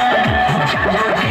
Yeah.